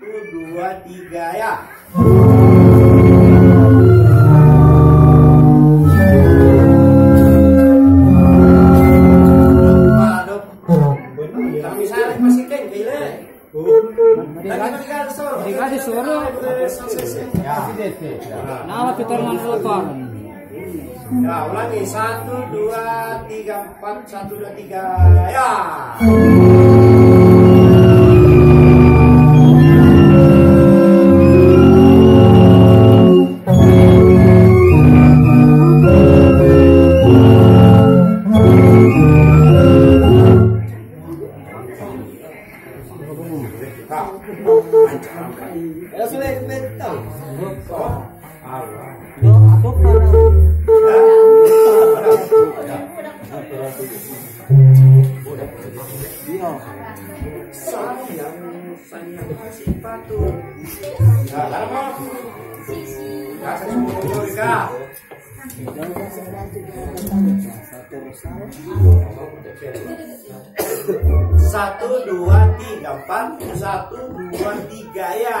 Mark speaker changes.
Speaker 1: dua, tiga, ya. Kan. Ya.
Speaker 2: Nama.
Speaker 1: Ya, ulangi. Satu, dua, tiga, empat. Satu, dua, tiga. Ya. Betul. sayang sayang ya ya saya mau Rika satu dua tiga empat. Satu dua tiga ya